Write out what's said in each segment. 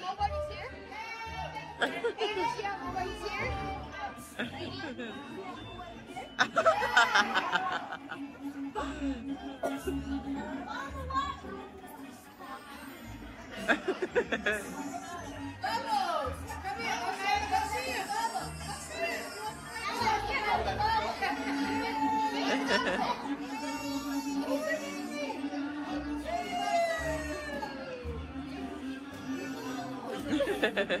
Nobody's here? The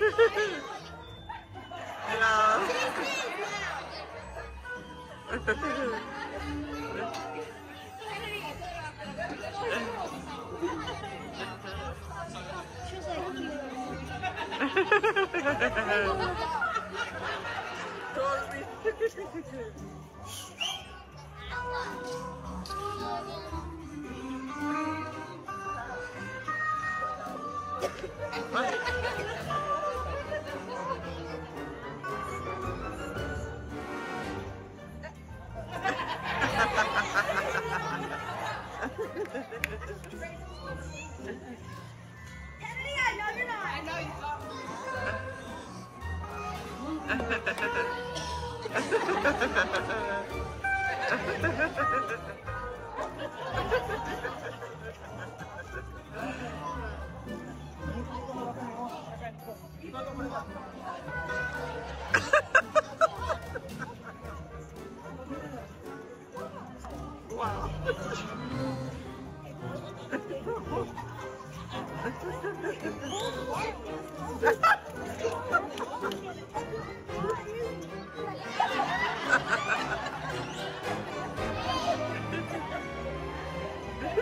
Kennedy, I know you're not. I know you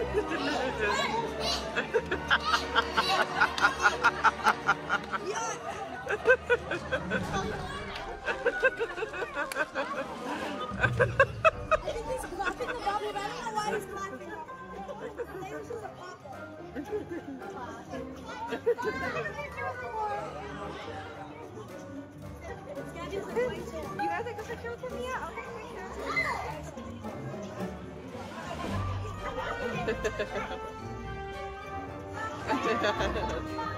I Ha ha ha ha ha!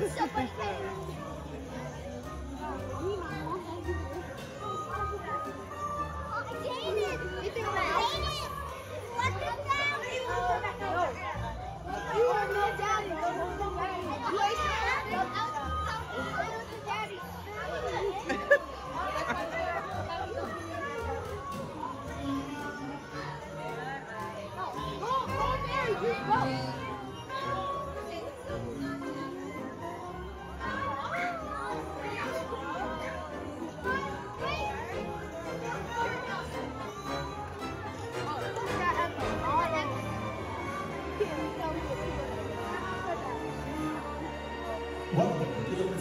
Welcome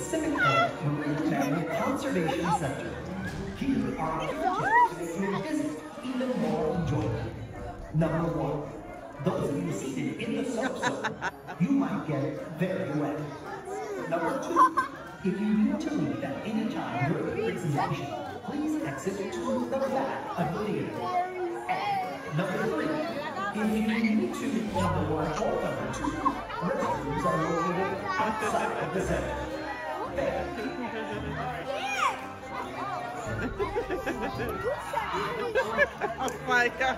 Pacific Coast Marine Mammal Conservation Center. Here are features to make your even more enjoyable. Number one, those of you seated in the soap zone, you might get very wet. Number two, if you need to leave at any time during the presentation, please exit to the back of the theater. And number three, if you need to number one or number two, restrooms are located outside of the center. Oh my god.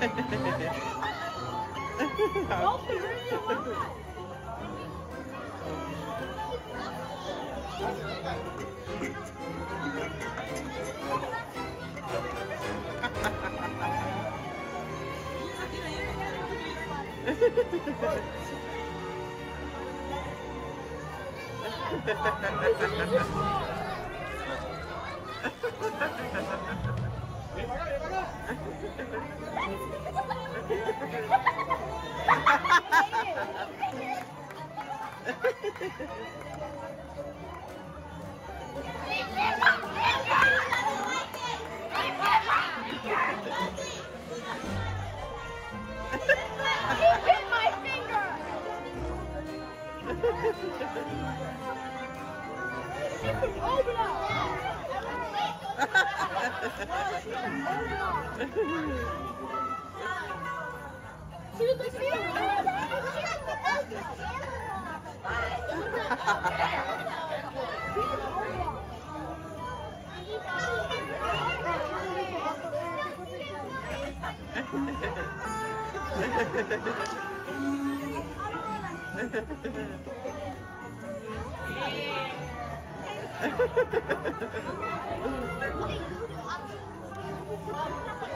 He hit my finger! Open up! Ha ha ha ha. ハハハハ!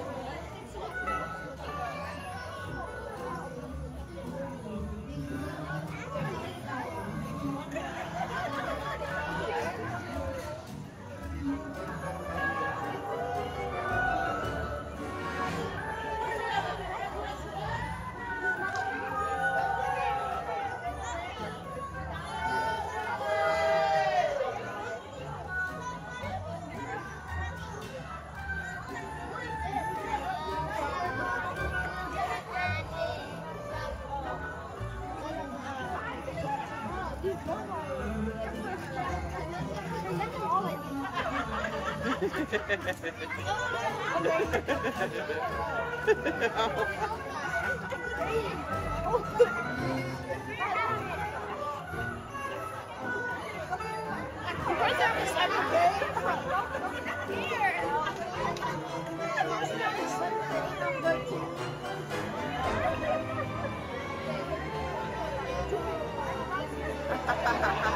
She was like, Ah!